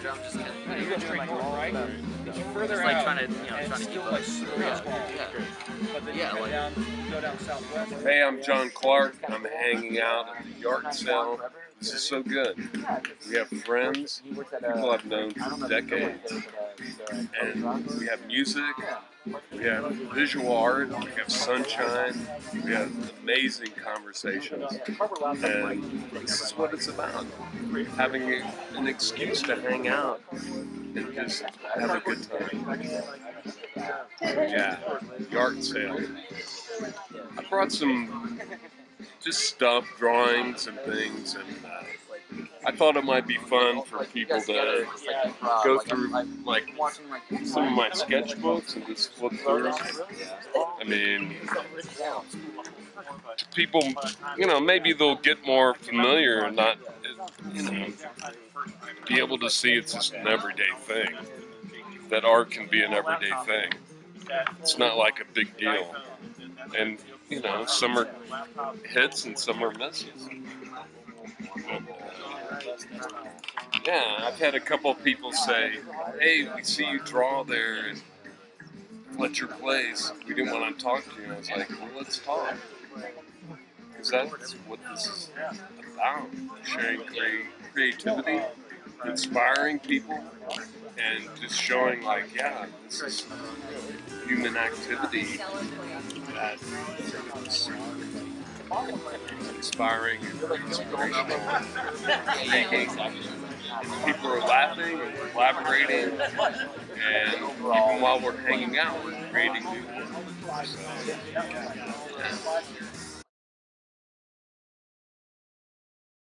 drum, just kind Yeah, of you go straight north, right? It's further Just like out, trying to, you know, trying to keep like up. Yeah, yeah. But then Yeah, you come like- down, you go down southwest. Hey, I'm John Clark. I'm hanging out at the yArt Sale. This is so good. We have friends, people I've known for decades, and we have music, we have visual art, we have sunshine, we have amazing conversations, and this is what it's about. Having an excuse to hang out and just have a good time. Yeah, yArt Sale. I brought some just stuff, drawings and things, and uh, I thought it might be fun for people to go through like some of my sketchbooks and just flip through. I mean, people, you know, maybe they'll get more familiar and not, you know, be able to see it's just an everyday thing. That art can be an everyday thing. It's not like a big deal. And, you know, some are hits and some are misses. Yeah, I've had a couple of people say, "Hey, we see you draw there and let your place. We didn't want to talk to you." I was like, "Well, let's talk." Because that's what this is about: sharing crea- creativity, inspiring people, and just showing, like, yeah, this is human activity that is inspiring and. People are laughing and collaborating, and even while we're hanging out, we're creating new. So, yeah.